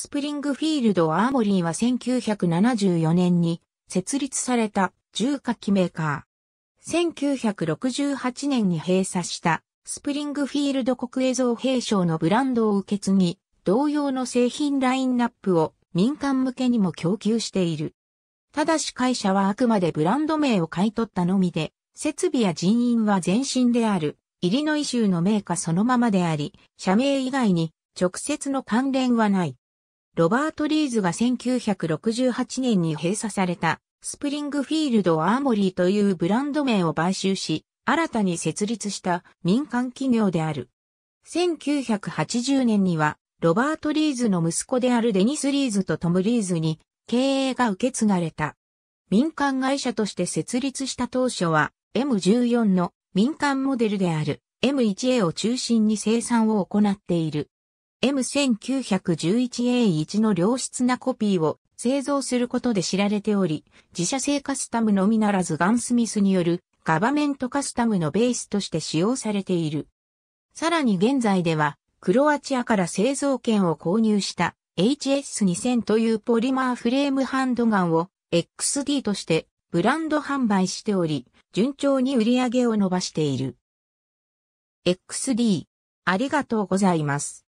スプリングフィールド・アーモリーは1974年に設立された重火器メーカー。1968年に閉鎖したスプリングフィールド国営造兵省のブランドを受け継ぎ、同様の製品ラインナップを民間向けにも供給している。ただし会社はあくまでブランド名を買い取ったのみで、設備や人員は前身である、イリノイ州のメーカーそのままであり、社名以外に直接の関連はない。ロバート・リーズが1968年に閉鎖されたスプリングフィールド・アーモリーというブランド名を買収し、新たに設立した民間企業である。1980年には、ロバート・リーズの息子であるデニス・リーズとトム・リーズに経営が受け継がれた。民間会社として設立した当初は M14 の民間モデルである M1A を中心に生産を行っている。M1911A1 の良質なコピーを製造することで知られており、自社製カスタムのみならずガンスミスによるガバメントカスタムのベースとして使用されている。さらに現在では、クロアチアから製造権を購入した HS2000 というポリマーフレームハンドガンを XD としてブランド販売しており、順調に売り上げを伸ばしている。XD、ありがとうございます。